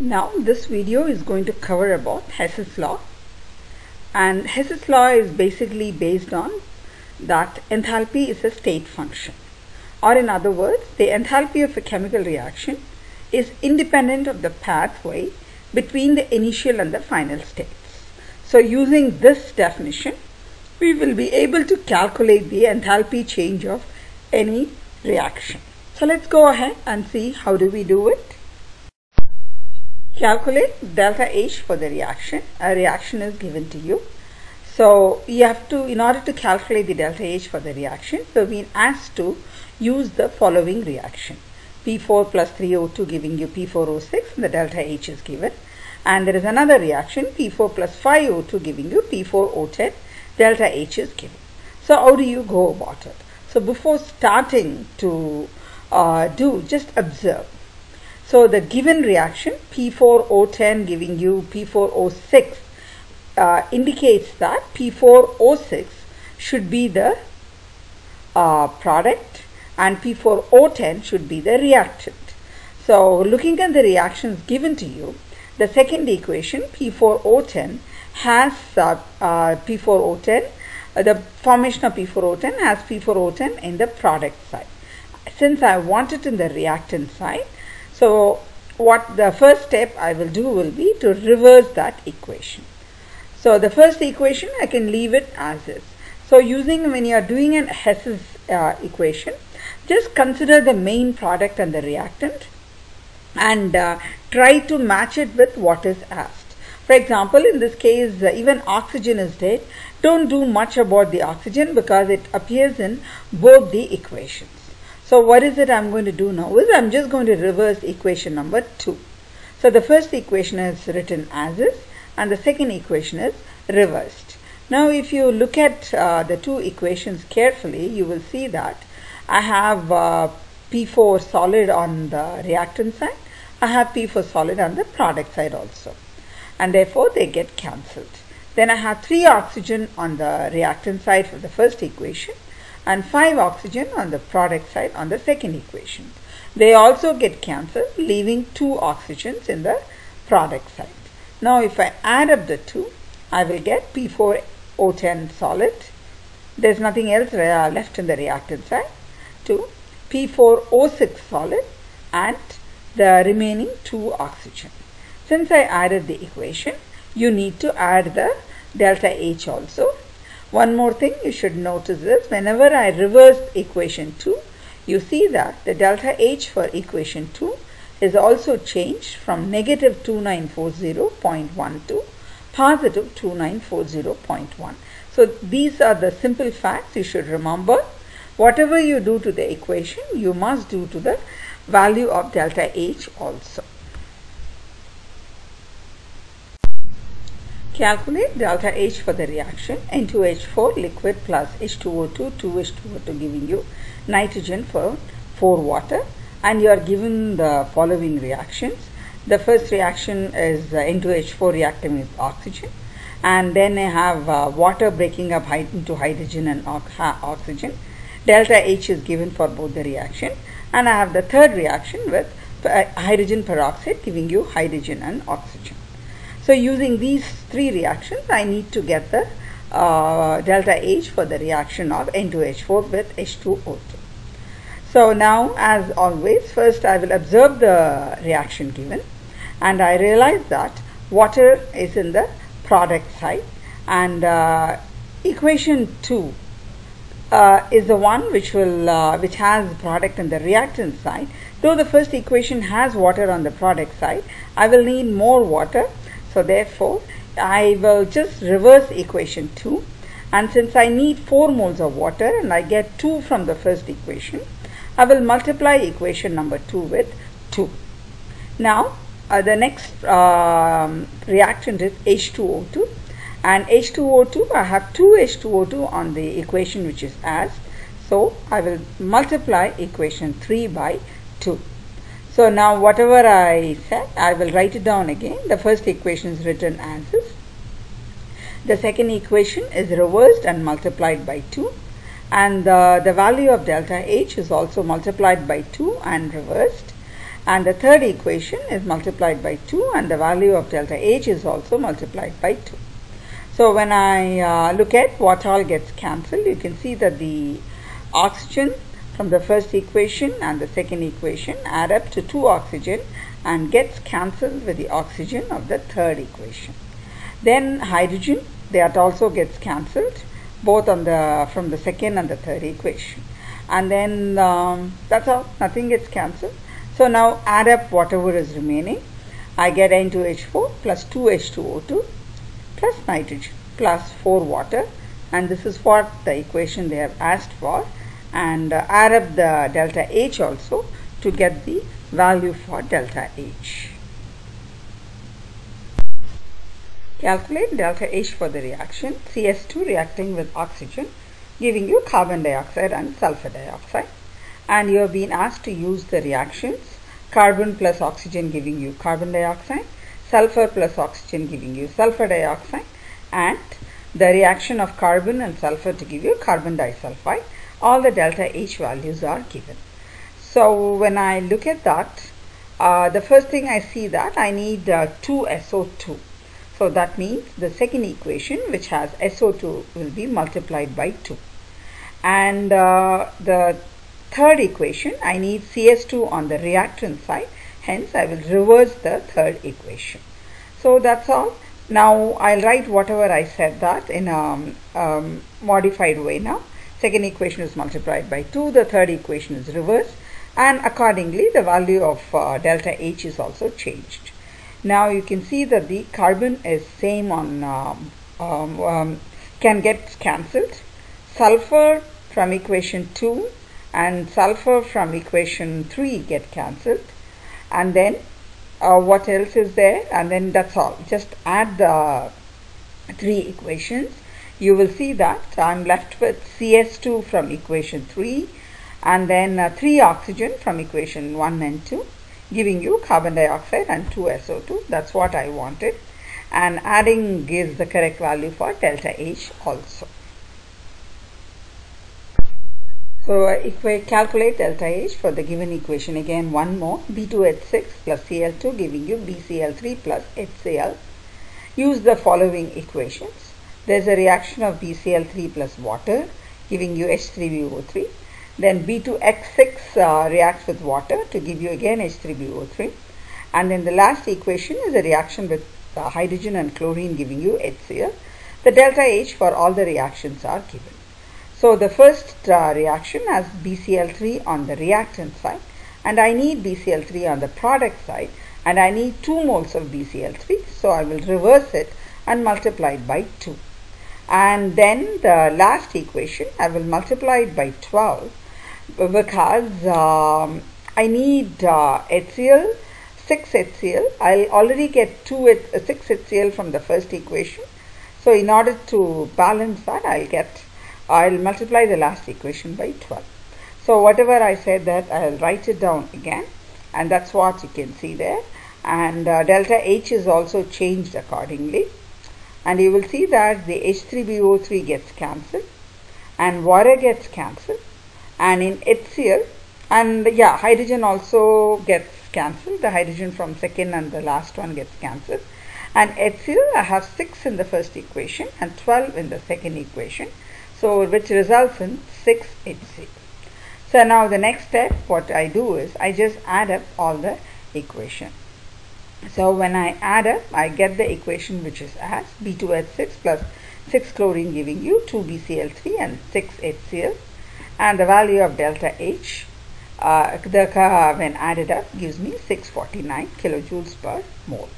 Now this video is going to cover about Hess's law and Hess's law is basically based on that enthalpy is a state function or in other words the enthalpy of a chemical reaction is independent of the pathway between the initial and the final states. So using this definition we will be able to calculate the enthalpy change of any reaction. So let's go ahead and see how do we do it. Calculate delta H for the reaction. A reaction is given to you. So you have to, in order to calculate the delta H for the reaction, so we asked to use the following reaction. P4 plus 3O2 giving you P4O6 and the delta H is given. And there is another reaction P4 plus 5O2 giving you P4O10 delta H is given. So how do you go about it? So before starting to uh, do, just observe. So the given reaction P4O10 giving you P4O6 uh, indicates that P4O6 should be the uh, product and P4O10 should be the reactant. So looking at the reactions given to you, the second equation P4O10 has uh, uh, P4O10, uh, the formation of P4O10 has P4O10 in the product side. Since I want it in the reactant side, so what the first step I will do will be to reverse that equation. So the first equation I can leave it as is. So using when you are doing an Hess's uh, equation, just consider the main product and the reactant and uh, try to match it with what is asked. For example, in this case, uh, even oxygen is dead. Don't do much about the oxygen because it appears in both the equations. So what is it I'm going to do now is I'm just going to reverse equation number 2. So the first equation is written as is and the second equation is reversed. Now if you look at uh, the two equations carefully, you will see that I have uh, P4 solid on the reactant side, I have P4 solid on the product side also and therefore they get cancelled. Then I have 3 oxygen on the reactant side for the first equation and 5 oxygen on the product side on the second equation. They also get cancelled leaving 2 oxygens in the product side. Now if I add up the two, I will get P4O10 solid. There's nothing else left in the reactant side to P4O6 solid and the remaining 2 oxygen. Since I added the equation, you need to add the delta H also. One more thing you should notice is whenever I reverse equation 2, you see that the delta H for equation 2 is also changed from negative 2940.1 to positive 2940.1. So these are the simple facts you should remember. Whatever you do to the equation, you must do to the value of delta H also. Calculate delta H for the reaction N2H4 liquid plus H2O2, 2H2O2 giving you nitrogen for 4 water and you are given the following reactions. The first reaction is uh, N2H4 reacting with oxygen and then I have uh, water breaking up into hydrogen and oxygen. Delta H is given for both the reaction and I have the third reaction with uh, hydrogen peroxide giving you hydrogen and oxygen. So using these three reactions, I need to get the uh, delta H for the reaction of N2H4 with H2O2. So now as always, first I will observe the reaction given and I realize that water is in the product side and uh, equation 2 uh, is the one which will uh, which has product in the reactant side though the first equation has water on the product side I will need more water so therefore, I will just reverse equation 2 and since I need 4 moles of water and I get 2 from the first equation, I will multiply equation number 2 with 2. Now, uh, the next um, reactant is H2O2 and H2O2, I have 2 H2O2 on the equation which is asked. So, I will multiply equation 3 by 2. So now whatever I said, I will write it down again. The first equation is written as is. The second equation is reversed and multiplied by 2 and the, the value of delta H is also multiplied by 2 and reversed and the third equation is multiplied by 2 and the value of delta H is also multiplied by 2. So when I uh, look at what all gets cancelled, you can see that the oxygen from the first equation and the second equation add up to 2 oxygen and gets cancelled with the oxygen of the third equation. Then hydrogen that also gets cancelled both on the from the second and the third equation. And then um, that's all, nothing gets cancelled. So now add up whatever is remaining. I get N2H4 plus 2H2O2 plus nitrogen plus 4 water and this is what the equation they have asked for and uh, add up the delta H also to get the value for delta H. Calculate delta H for the reaction. CS2 reacting with oxygen giving you carbon dioxide and sulfur dioxide. And you have been asked to use the reactions. Carbon plus oxygen giving you carbon dioxide sulfur plus oxygen giving you sulfur dioxide and the reaction of carbon and sulfur to give you carbon disulfide all the delta H values are given so when I look at that uh, the first thing I see that I need uh, 2 SO2 so that means the second equation which has SO2 will be multiplied by 2 and uh, the third equation I need CS2 on the reactant side Hence, I will reverse the third equation. So that's all. Now, I'll write whatever I said that in a um, um, modified way now. Second equation is multiplied by 2. The third equation is reversed. And accordingly, the value of uh, delta H is also changed. Now, you can see that the carbon is same on, um, um, um can get cancelled. Sulfur from equation 2 and sulfur from equation 3 get cancelled and then uh, what else is there and then that's all just add the three equations you will see that I'm left with CS2 from equation 3 and then uh, 3 oxygen from equation 1 and 2 giving you carbon dioxide and 2SO2 that's what I wanted and adding gives the correct value for delta H also. So uh, equate, calculate delta H for the given equation again one more B2H6 plus Cl2 giving you BCl3 plus HCl. Use the following equations. There's a reaction of BCl3 plus water giving you H3BO3. Then B2H6 uh, reacts with water to give you again H3BO3. And then the last equation is a reaction with uh, hydrogen and chlorine giving you HCl. The delta H for all the reactions are given. So the first uh, reaction has BCl3 on the reactant side and I need BCl3 on the product side and I need 2 moles of BCl3 so I will reverse it and multiply it by 2 and then the last equation I will multiply it by 12 because um, I need uh, HCl 6 HCl I'll already get 2 uh, 6 HCl from the first equation. So in order to balance that I'll get I'll multiply the last equation by 12. So whatever I said that I'll write it down again and that's what you can see there. And uh, delta H is also changed accordingly and you will see that the H3BO3 gets cancelled and water gets cancelled and in HCl and yeah hydrogen also gets cancelled the hydrogen from second and the last one gets cancelled and HCl I have 6 in the first equation and 12 in the second equation so which results in 6 HC. So now the next step what I do is I just add up all the equation. So when I add up I get the equation which is as B2H6 plus 6 chlorine giving you 2 BCl3 and 6 HCl and the value of delta H uh, the when added up gives me 649 kilojoules per mole.